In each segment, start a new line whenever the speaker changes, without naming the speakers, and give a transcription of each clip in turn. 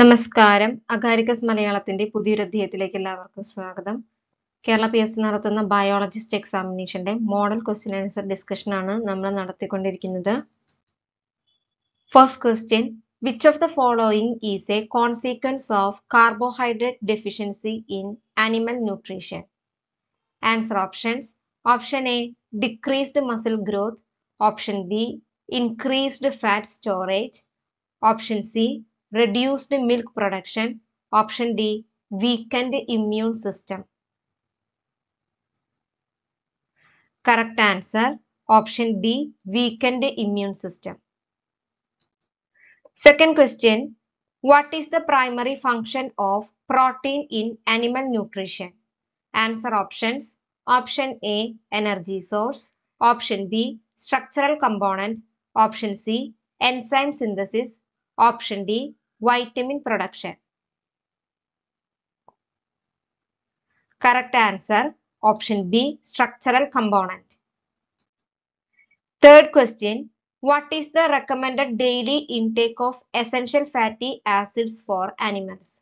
നമസ്കാരം. അഗാരിക്കസ് മലയാളത്തിന്റെ പുതിയൊരു അധ്യായത്തിലേക്ക് എല്ലാവർക്കും സ്വാഗതം. കേരള പി എസ് നടത്തുന്ന ബയോളജിസ്റ്റ് എക്സാമിനേഷന്റെ മോഡൽ ക്വസ്റ്റ്യൻ ആൻസർ ഡിസ്കഷൻ ആണ് നമ്മൾ നടത്തിക്കൊണ്ടിരിക്കുന്നത്. First question which of the following is a consequence of carbohydrate deficiency in animal nutrition answer options option A decreased muscle growth option B increased fat storage option C reduced milk production. Option D, weakened immune system. Correct answer, option D, weakened immune system. Second question, what is the primary function of protein in animal nutrition? Answer options, option A, energy source. Option B, structural component. Option C, enzyme synthesis. Option D, vitamin production. Correct answer, option B, structural component. Third question, what is the recommended daily intake of essential fatty acids for animals?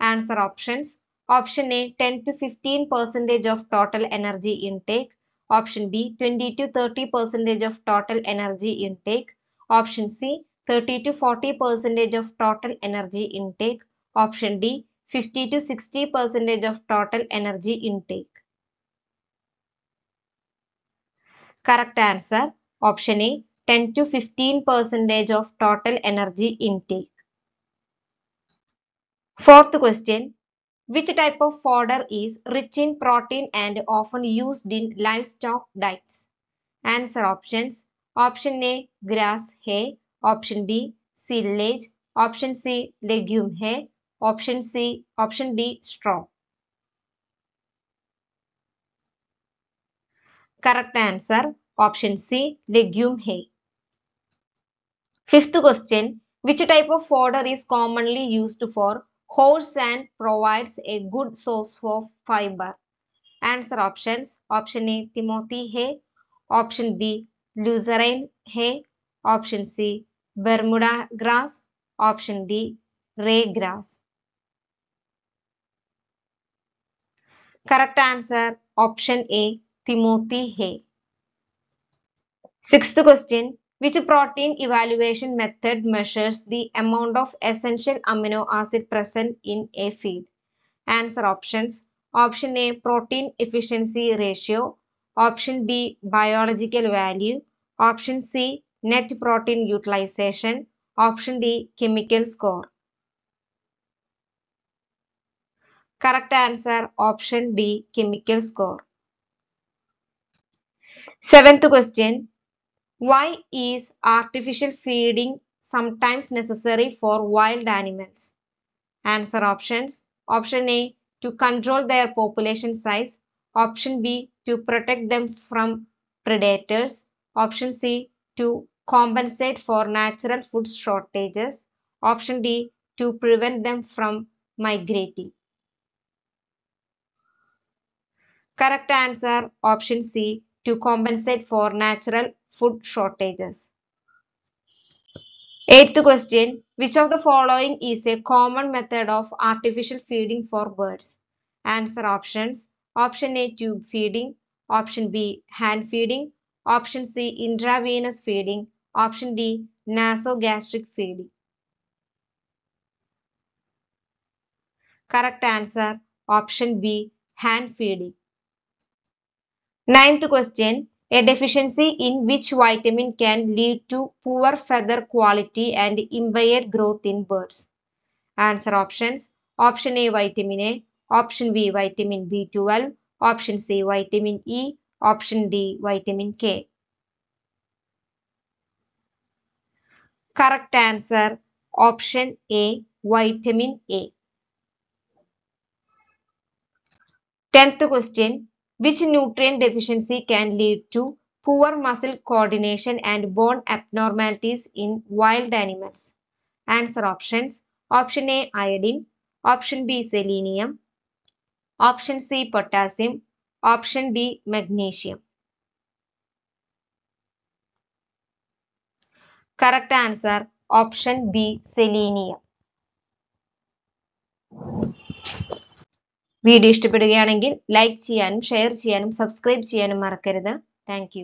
Answer options, option A, 10 to 15 percentage of total energy intake. Option B, 20 to 30 percentage of total energy intake. Option C, 30 to 40 percentage of total energy intake. Option D, 50 to 60 percentage of total energy intake. Correct answer, option A, 10 to 15 percentage of total energy intake. Fourth question, which type of fodder is rich in protein and often used in livestock diets? Answer options, option A, grass hay. Option B, silage. Option C, legume hay. Option C, option D, straw. Correct answer, option C, legume hay. Fifth question, which type of fodder is commonly used for horse and provides a good source of fiber? Answer options, option A, Timothy hay. Option B, Lucerne hay. Option C, Bermuda grass. Option D, ray grass. Correct answer, option A, Timothy hay. Sixth question, which protein evaluation method measures the amount of essential amino acid present in a feed? Answer options, option A, protein efficiency ratio. Option B, biological value. Option C, net protein utilization. Option D, chemical score. Correct answer, option D, chemical score. Seventh question, why is artificial feeding sometimes necessary for wild animals? Answer options, option A, to control their population size. Option B, to protect them from predators. Option C, to compensate for natural food shortages. Option D, to prevent them from migrating. Correct answer, option C, to compensate for natural food shortages. Eighth question, which of the following is a common method of artificial feeding for birds? Answer options, option A, tube feeding. Option B, hand feeding. Option C, intravenous feeding. Option D, nasogastric feeding. Correct answer, option B, hand feeding. Ninth question, a deficiency in which vitamin can lead to poor feather quality and impaired growth in birds? Answer options, option A, vitamin A. Option B, vitamin B12. Option C, vitamin E. Option D, vitamin K. Correct answer, option A, vitamin A. Tenth question, which nutrient deficiency can lead to poor muscle coordination and bone abnormalities in wild animals? Answer options, option A, iodine. Option B, selenium. Option C, potassium. Option D magnesium correct answer option B selenium video ഇഷ്ടപ്പെടുകയാണെങ്കിൽ like ചെയ്യാനും share ചെയ്യാനും subscribe ചെയ്യാനും മറക്കരുത്. Thank